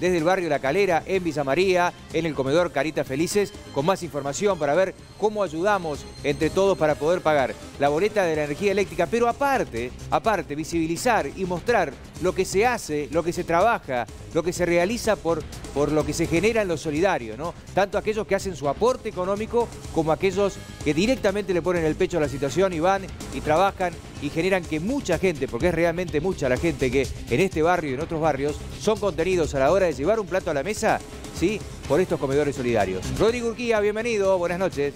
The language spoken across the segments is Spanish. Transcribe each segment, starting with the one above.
desde el barrio La Calera, en Villa María, en el comedor Caritas Felices, con más información para ver cómo ayudamos entre todos para poder pagar la boleta de la energía eléctrica, pero aparte, aparte, visibilizar y mostrar lo que se hace, lo que se trabaja, lo que se realiza por, por lo que se genera en lo solidario, ¿no? Tanto aquellos que hacen su aporte económico como aquellos que directamente le ponen el pecho a la situación y van y trabajan y generan que mucha gente, porque es realmente mucha la gente que en este barrio y en otros barrios son contenidos a la hora de llevar un plato a la mesa, ¿sí? Por estos comedores solidarios. Rodrigo Urquía, bienvenido, buenas noches.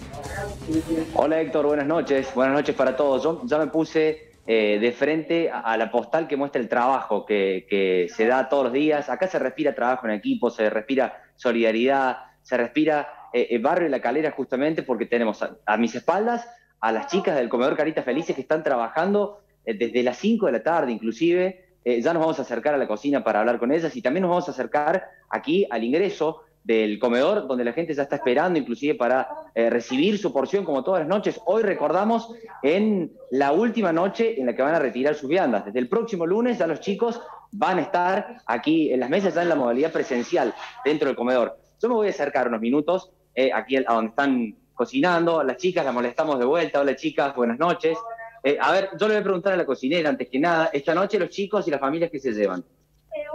Hola Héctor, buenas noches, buenas noches para todos. Yo ya me puse eh, de frente a, la postal que muestra el trabajo que, se da todos los días. Acá se respira trabajo en equipo, se respira solidaridad, se respira eh, el barrio y la calera justamente porque tenemos a, mis espaldas a las chicas del comedor Caritas Felices que están trabajando eh, desde las 5 de la tarde inclusive. ya nos vamos a acercar a la cocina para hablar con ellas y también nos vamos a acercar aquí al ingreso del comedor, donde la gente ya está esperando inclusive para eh, recibir su porción como todas las noches. Hoy recordamos en la última noche en la que van a retirar sus viandas. Desde el próximo lunes ya los chicos van a estar aquí en las mesas, ya en la modalidad presencial dentro del comedor. Yo me voy a acercar unos minutos eh, aquí a donde están cocinando, las chicas las molestamos de vuelta. Hola chicas, buenas noches. Eh, a ver, yo le voy a preguntar a la cocinera antes que nada, esta noche los chicos y las familias que se llevan.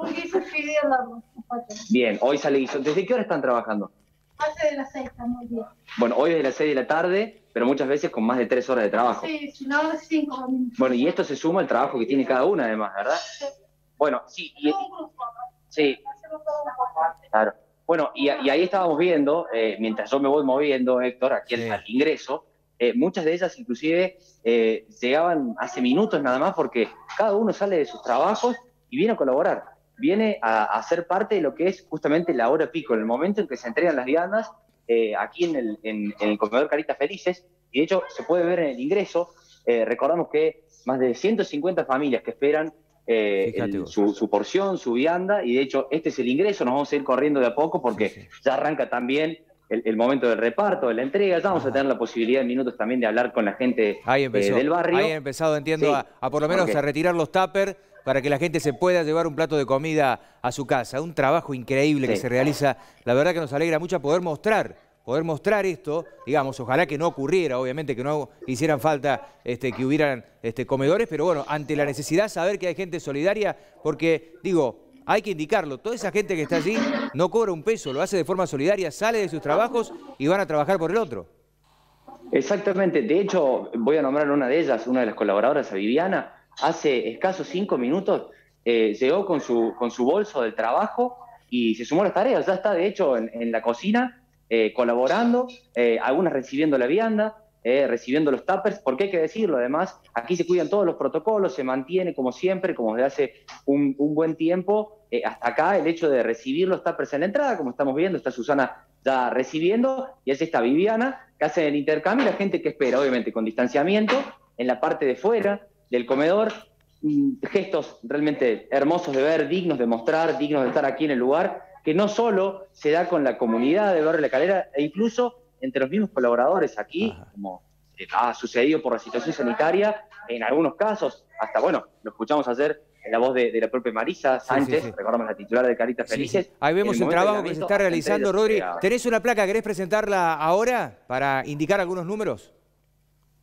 un guiso fideo Bien, hoy sale guiso. ¿Desde qué hora están trabajando? Hace de las seis, muy bien. Bueno, hoy es de las seis de la tarde, pero muchas veces con más de tres horas de trabajo. Sí, si no, cinco minutos. Bueno, y esto se suma al trabajo que tiene cada una además, ¿verdad? Sí. Bueno, sí. Y, sí. Claro. Bueno, y, ahí estábamos viendo, eh, mientras yo me voy moviendo, Héctor, aquí al, ingreso, eh, muchas de ellas inclusive eh, llegaban hace minutos nada más porque cada uno sale de sus trabajos y viene a colaborar viene a, ser parte de lo que es justamente la hora pico, en el momento en que se entregan las viandas eh, aquí en el, en, el, comedor Caritas Felices, y de hecho se puede ver en el ingreso, eh, recordamos que más de 150 familias que esperan eh, su, porción, su vianda, y de hecho este es el ingreso, nos vamos a ir corriendo de a poco porque ya arranca también el, momento del reparto, de la entrega, ya vamos a tener la posibilidad en minutos también de hablar con la gente del barrio. Ahí ha empezado, entiendo, a, por lo menos a retirar los tuppers para que la gente se pueda llevar un plato de comida a su casa. Un trabajo increíble que se realiza. La verdad que nos alegra mucho poder mostrar poder mostrar esto, digamos, ojalá que no ocurriera, obviamente que no hicieran falta este, que hubieran este, comedores, pero bueno, ante la necesidad saber que hay gente solidaria, porque digo, hay que indicarlo, toda esa gente que está allí no cobra un peso, lo hace de forma solidaria, sale de sus trabajos y van a trabajar por el otro. Exactamente, de hecho voy a nombrar una de ellas, una de las colaboradoras, a Viviana, hace escasos cinco minutos eh, llegó con su, con su bolso del trabajo y se sumó a las tareas. Ya está, de hecho, en, la cocina eh, colaborando, eh, algunas recibiendo la vianda, recibiendo los tuppers, porque hay que decirlo, además, aquí se cuidan todos los protocolos, se mantiene como siempre, como desde hace un, buen tiempo, hasta acá el hecho de recibir los tuppers en la entrada, como estamos viendo, está Susana ya recibiendo, y es esta Viviana, que hace el intercambio, la gente que espera, obviamente, con distanciamiento, en la parte de fuera, del comedor, gestos realmente hermosos de ver, dignos de mostrar, dignos de estar aquí en el lugar, que no solo se da con la comunidad de Barrio La Calera, e incluso entre los mismos colaboradores aquí, como ha sucedido por la situación sanitaria, en algunos casos, hasta bueno, lo escuchamos ayer en la voz de, la propia Marisa Sánchez, recordamos la titular de Caritas Felices. Ahí vemos el, trabajo que se está realizando, Rodri. ¿Tenés una placa? ¿Querés presentarla ahora para indicar algunos números?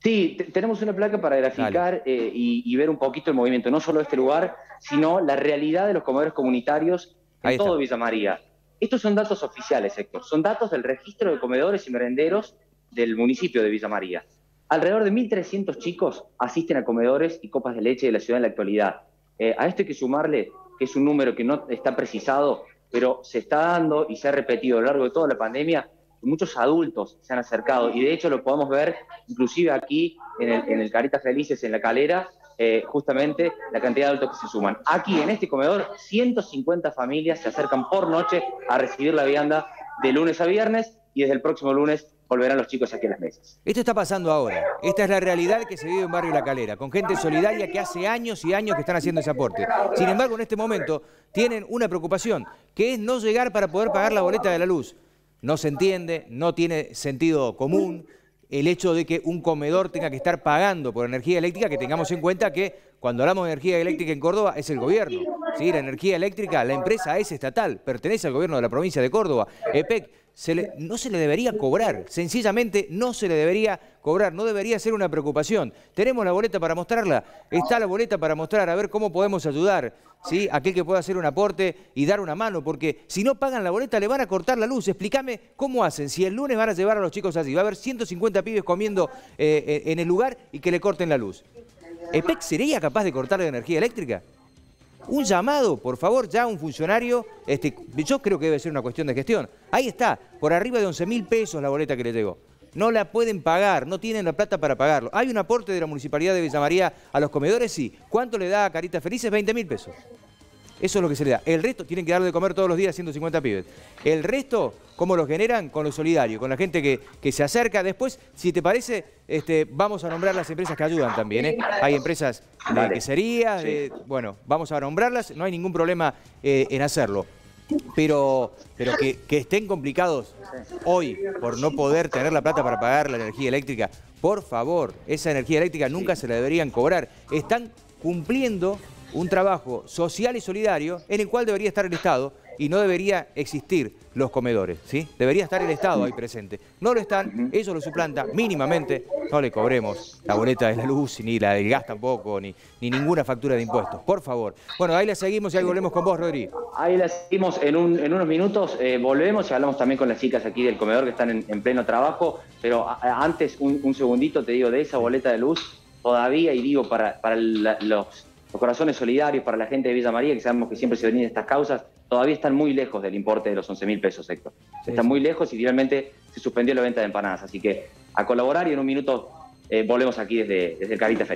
Sí, tenemos una placa para graficar eh, y, ver un poquito el movimiento, no solo de este lugar, sino la realidad de los comedores comunitarios en todo Villa María. Estos son datos oficiales, Héctor, son datos del registro de comedores y merenderos del municipio de Villa María. Alrededor de 1.300 chicos asisten a comedores y copas de leche de la ciudad en la actualidad. Eh, a esto hay que sumarle que es un número que no está precisado, pero se está dando y se ha repetido a lo largo de toda la pandemia muchos adultos se han acercado y de hecho lo podemos ver inclusive aquí en el, en el Caritas Felices, en la calera, eh, justamente la cantidad de adultos que se suman. Aquí en este comedor, 150 familias se acercan por noche a recibir la vianda de lunes a viernes y desde el próximo lunes volverán los chicos aquí a las mesas. Esto está pasando ahora. Esta es la realidad que se vive en Barrio La Calera, con gente solidaria que hace años y años que están haciendo ese aporte. Sin embargo, en este momento tienen una preocupación, que es no llegar para poder pagar la boleta de la luz no se entiende, no tiene sentido común el hecho de que un comedor tenga que estar pagando por energía eléctrica, que tengamos en cuenta que cuando hablamos de energía eléctrica en Córdoba es el gobierno. ¿sí? La energía eléctrica, la empresa es estatal, pertenece al gobierno de la provincia de Córdoba. EPEC no se le debería cobrar, sencillamente no se le debería cobrar, no debería ser una preocupación. Tenemos la boleta para mostrarla, está la boleta para mostrar, a ver cómo podemos ayudar, ¿sí? aquel que pueda hacer un aporte y dar una mano, porque si no pagan la boleta le van a cortar la luz. Explícame cómo hacen, si el lunes van a llevar a los chicos así, va a haber 150 pibes comiendo eh, eh, en el lugar y que le corten la luz. ¿EPEC sería capaz de cortar la energía eléctrica? Un llamado, por favor, ya un funcionario, este, yo creo que debe ser una cuestión de gestión. Ahí está, por arriba de 11 mil pesos la boleta que le llegó. No la pueden pagar, no tienen la plata para pagarlo. ¿Hay un aporte de la Municipalidad de Villa María a los comedores? Sí. ¿Cuánto le da a Caritas Felices? 20 mil pesos. Eso es lo que se le da. El resto, tienen que darle de comer todos los días 150 pibes. El resto, ¿cómo lo generan? Con lo solidario, con la gente que, que se acerca. Después, si te parece, este, vamos a nombrar las empresas que ayudan también. ¿eh? Hay empresas de queserías, bueno, vamos a nombrarlas, no hay ningún problema eh, en hacerlo. Pero, pero que, que estén complicados hoy por no poder tener la plata para pagar la energía eléctrica, por favor, esa energía eléctrica nunca se la deberían cobrar. Están cumpliendo un trabajo social y solidario en el cual debería estar el Estado y no debería existir los comedores, ¿sí? Debería estar el Estado ahí presente. No lo están, eso lo suplanta mínimamente, no le cobremos la boleta de la luz, ni la del gas tampoco, ni, ni ninguna factura de impuestos, por favor. Bueno, ahí la seguimos y ahí volvemos con vos, Rodrigo. Ahí la seguimos en, en unos minutos, eh, volvemos y hablamos también con las chicas aquí del comedor que están en, pleno trabajo, pero antes, un, segundito, te digo, de esa boleta de luz, todavía, y digo, para, para los los corazones solidarios para la gente de Villa María, que sabemos que siempre se venían estas causas, todavía están muy lejos del importe de los 11 mil pesos, Héctor. están muy lejos y finalmente se suspendió la venta de empanadas. Así que a colaborar y en un minuto eh, volvemos aquí desde, desde el Carita